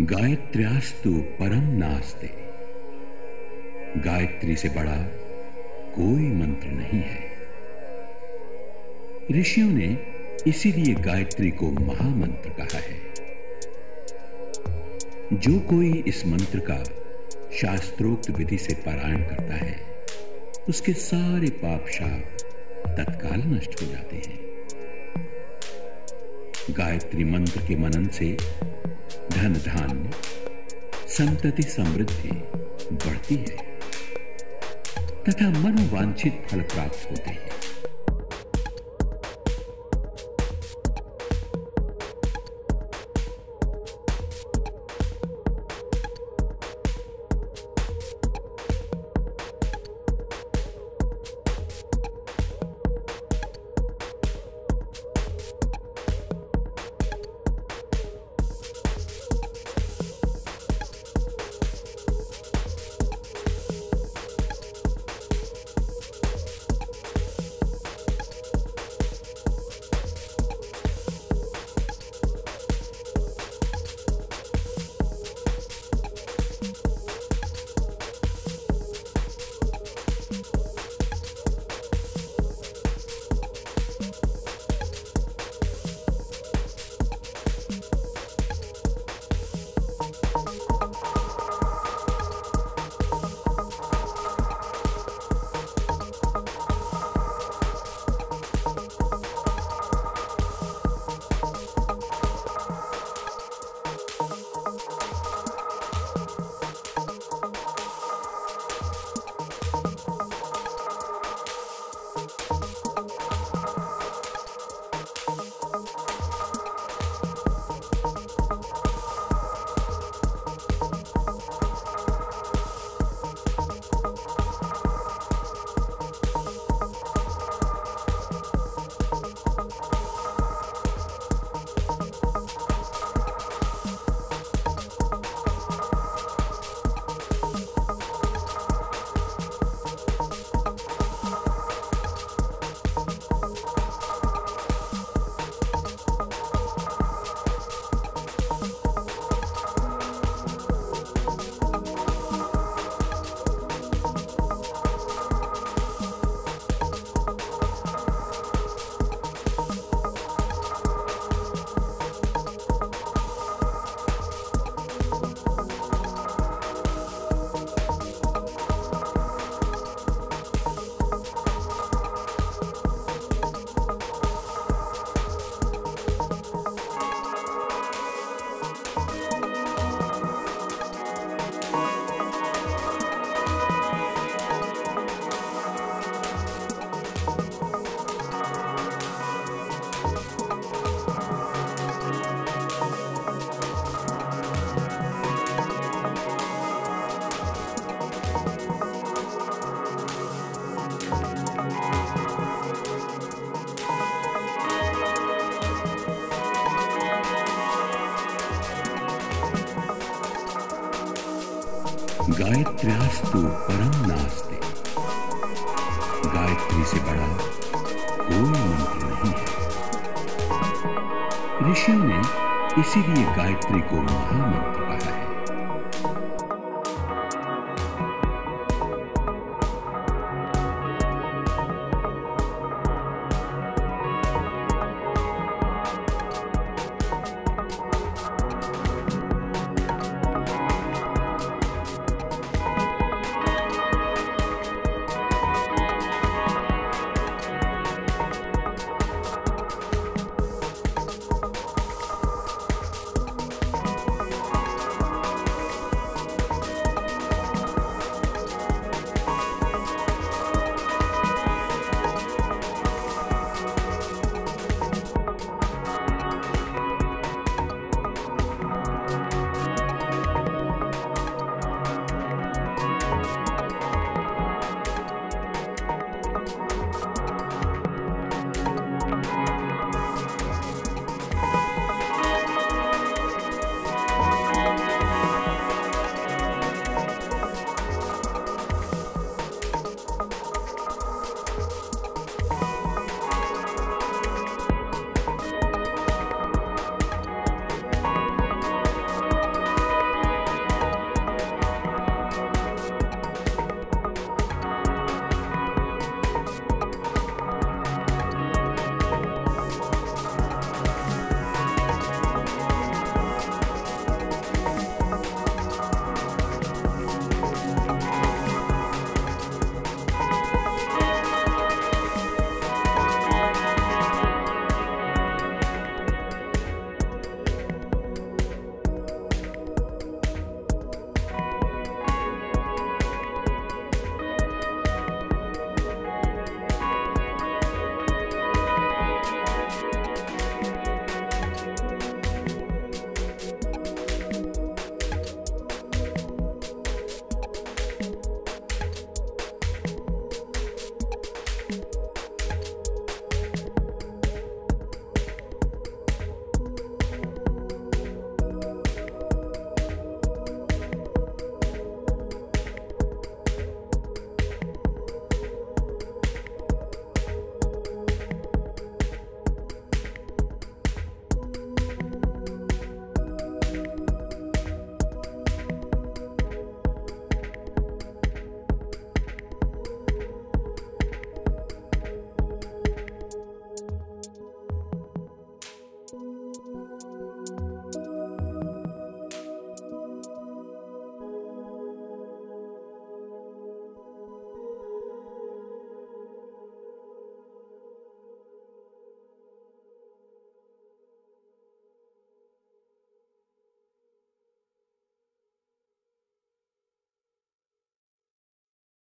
गायत्र्यास्तु परम नास्ते। गायत्री से बड़ा कोई मंत्र नहीं है। ऋषियों ने इसीलिए गायत्री को महामंत्र कहा है। जो कोई इस मंत्र का शास्त्रोक्त विधि से पारायण करता है, उसके सारे पाप शाप तत्काल नष्ट हो जाते हैं। गायत्री मंत्र के मनन से धन धान्य संतति समृद्धि बढ़ती है तथा मनोवांछित फल प्राप्त होते हैं। गायत्र्यास्तु परम नास्ते। गायत्री से बड़ा कोई मंत्र नहीं है। ऋषियों ने इसीलिए गायत्री को महामंत्र